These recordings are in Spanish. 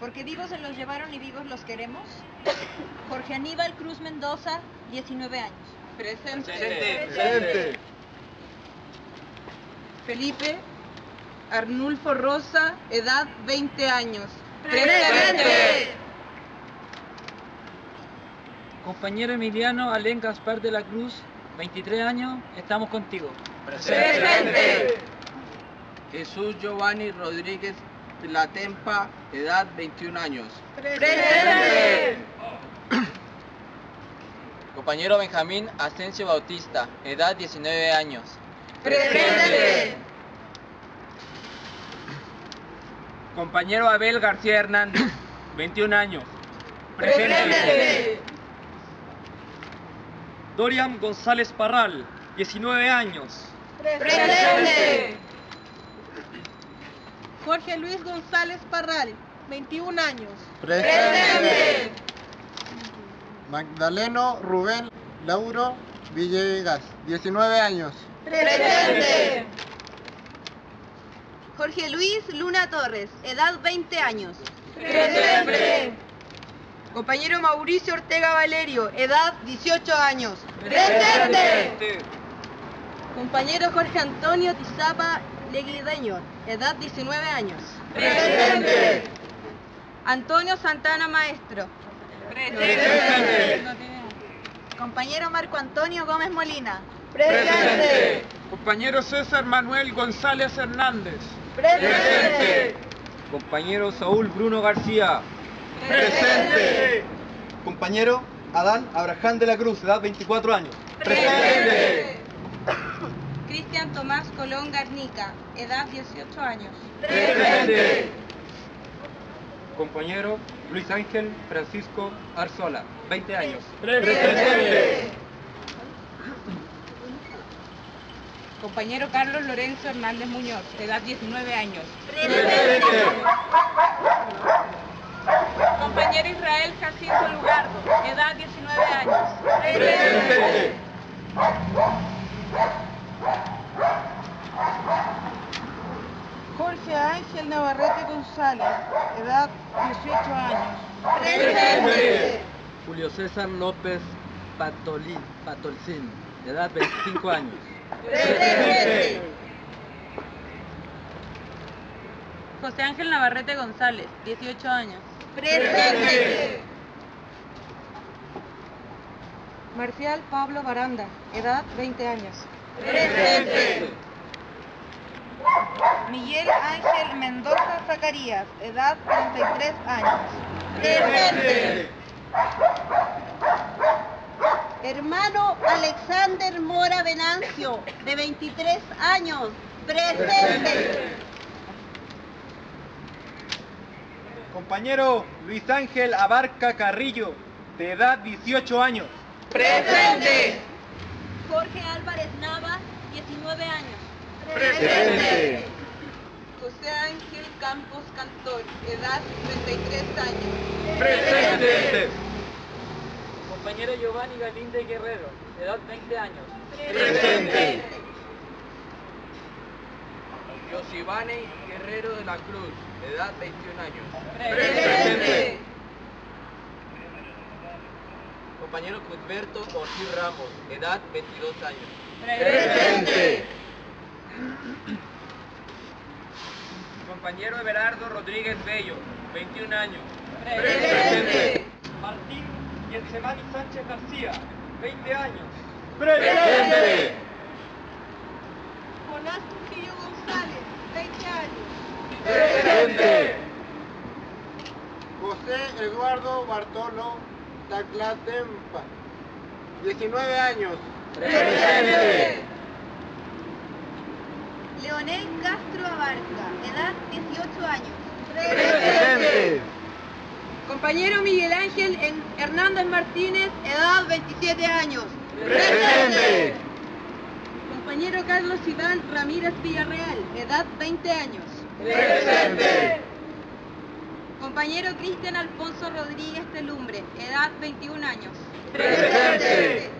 Porque vivos se los llevaron y vivos los queremos. Jorge Aníbal Cruz Mendoza, 19 años. Presente. Presente. Felipe Arnulfo Rosa, edad 20 años. Presente. Compañero Emiliano Alén Gaspar de la Cruz, 23 años, estamos contigo. Presente. Jesús Giovanni Rodríguez Latempa, edad 21 años. Presente. Compañero Benjamín Asensio Bautista, edad 19 años. Presente. Compañero Abel García Hernández, 21 años. Presente. Dorian González Parral, 19 años. Presente. Jorge Luis González Parral, 21 años. Presente. Magdaleno Rubén Lauro Villegas, 19 años. Presente. Jorge Luis Luna Torres, edad 20 años. Presente. Compañero Mauricio Ortega Valerio, edad 18 años. Presente. Compañero Jorge Antonio Tizapa Leglideño, edad 19 años. Presente. Antonio Santana Maestro. Presente. Compañero Marco Antonio Gómez Molina. Presente. Compañero César Manuel González Hernández. Presente. Compañero Saúl Bruno García. Presente. Compañero Adán Abraham de la Cruz, edad 24 años. Presente. Cristian Tomás Colón Garnica, edad 18 años. Presente. Compañero Luis Ángel Francisco Arzola, 20 años. Presente. Compañero Carlos Lorenzo Hernández Muñoz, edad 19 años. Presente. Compañero Israel Jacinto Lugardo, edad 19 años. Presente. Jorge Ángel Navarrete González, edad 18 años. Presente. Julio César López Patolín, Patolcín, edad 25 años. Presente. José Ángel Navarrete González, 18 años. Presente. Marcial Pablo Baranda, edad 20 años. Presente. Miguel Ángel Mendoza Zacarías, edad 33 años. Presente. Hermano Alexander Mora Venancio, de 23 años. Presente. Compañero Luis Ángel Abarca Carrillo, de edad 18 años. Presente. Jorge Álvarez Nava, 19 años. Presente. José Ángel Campos Cantor, edad 33 años. Presente. Compañero Giovanni Galinde Guerrero, edad 20 años. Presente. Yosibane Guerrero de la Cruz, edad 21 años. Presente. Compañero Cuthberto Ortiz Ramos, edad 22 años. Presente. Compañero Everardo Rodríguez Bello, 21 años. Presente. Martín Yersemani Sánchez García, 20 años. Presente. Jonás Trujillo González, 20 años. Presente. José Eduardo Bartolo Taclatempa, 19 años. Presente. Leonel Castro Abarca, edad 18 años. Presente. Compañero Miguel Ángel Hernández Martínez, edad 27 años. Presente. Compañero Carlos Iván Ramírez Villarreal, edad 20 años. Presente. Compañero Cristian Alfonso Rodríguez Telumbre, edad 21 años. Presente.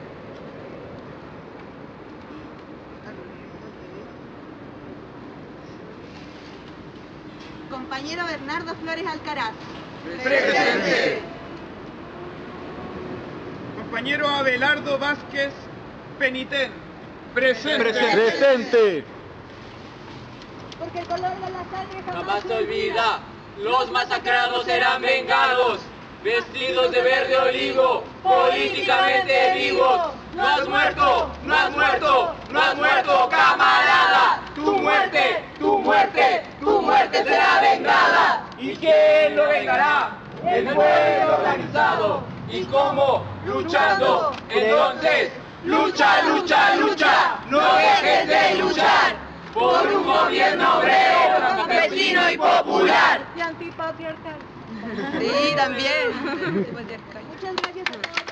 Compañero Bernardo Flores Alcaraz, Presente. Compañero Abelardo Vázquez Penitén. Presente. Presente. Porque el color de la sangre Jamás se olvida, los masacrados serán vengados, vestidos de verde olivo, políticamente vivos. No has muerto, no has muerto, no has muerto, camarada. Tu muerte, tu muerte, tu muerte será vengada. ¿Y quién lo vengará? El pueblo organizado. ¿Y cómo? Luchando. Entonces, lucha, lucha, lucha. No dejes de luchar por un gobierno obrero, campesino y popular. Y antipatriarcal. Sí, también. Muchas gracias a todos.